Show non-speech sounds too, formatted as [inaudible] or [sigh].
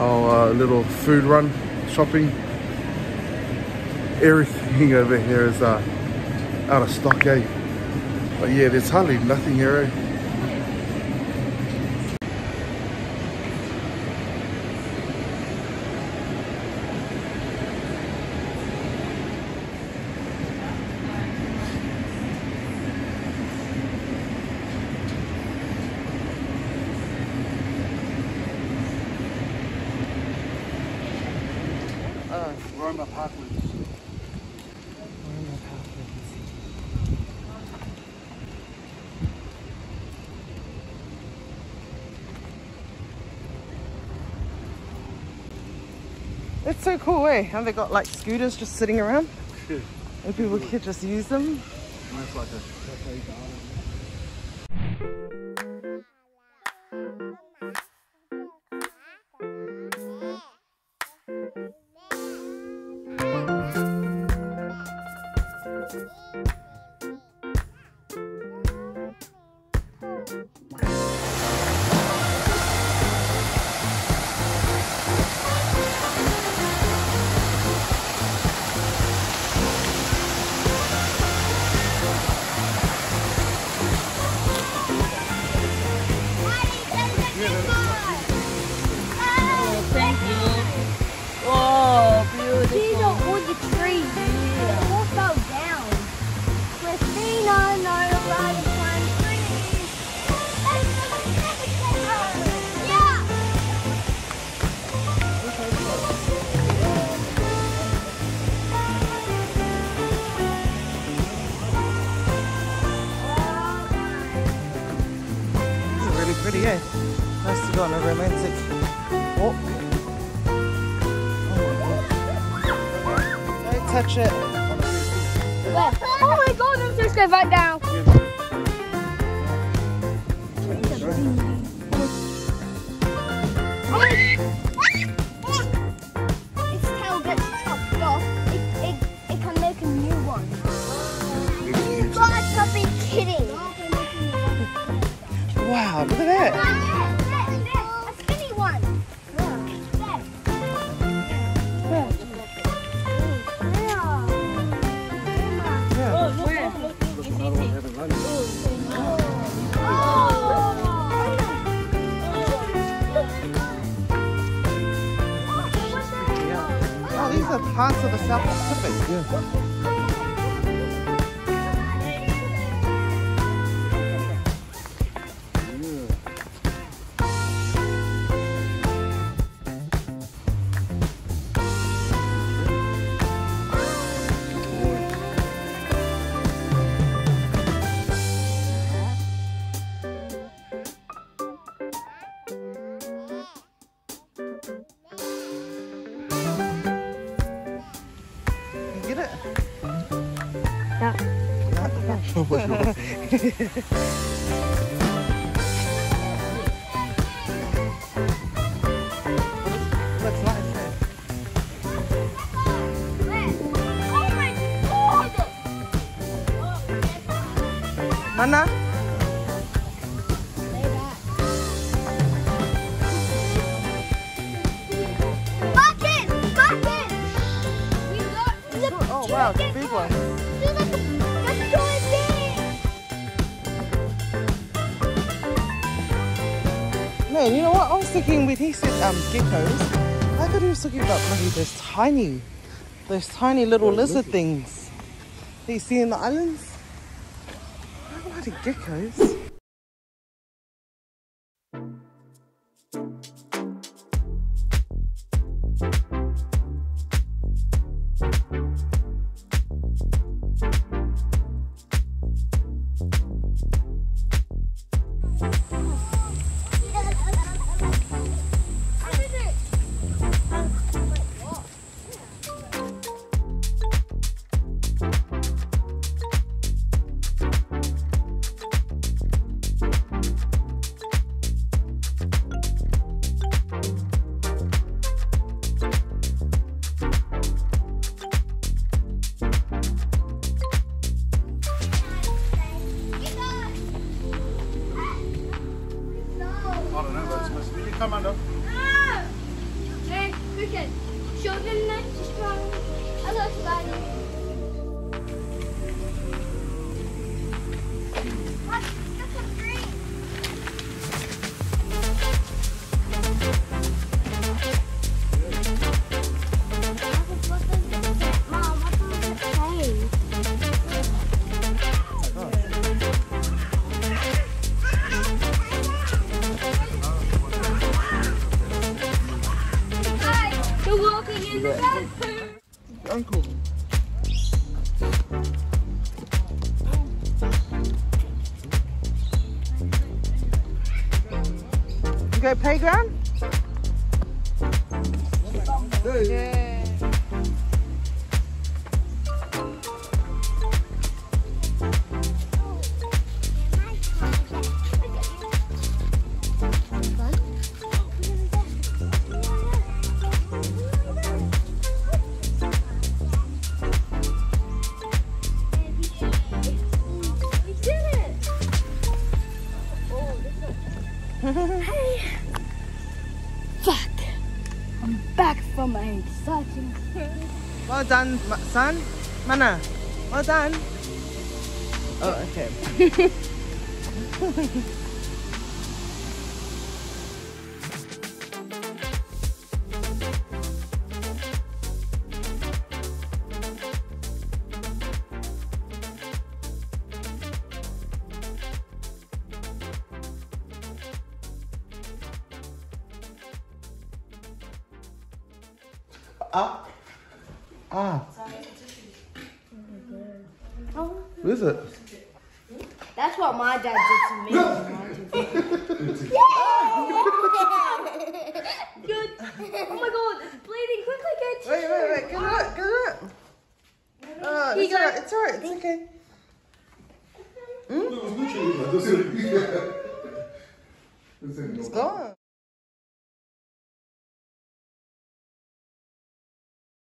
our uh, little food run shopping. Everything [laughs] over here is uh, out of stock eh? But yeah there's hardly nothing here eh? It's so cool, eh? How they got like scooters just sitting around and people can just use them. Almost like a cafe garden. Oh, really pretty, eh? Nice to go on a romantic walk. Oh, Don't touch it. Oh my god, I'm just going back down. Wow, look at that. A skinny one. Oh, these are parts of the South Pacific. Looks nice, my god! Hannah? Bucket! Bucket! You got the Oh wow, it's a big one. You know what? I was thinking when he said um geckos, I thought he was talking about bloody those tiny, those tiny little lizard things that you see in the islands. I don't know geckos. Children like to strong. Hello, Spider. What? You're walking in the bathroom. Uncle. You go playground? Hey. Well done, son. Mana, well done. Oh, okay. [laughs] Ah. Ah. Oh, What is it? that's what my dad did to me. Good. [laughs] Oh my god, it's bleeding quickly, get Wait, wait, wait. Get it, get it. Here it's alright, it's alright, it's okay. No, it's literally like this. It's gone.